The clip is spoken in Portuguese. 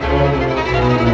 Música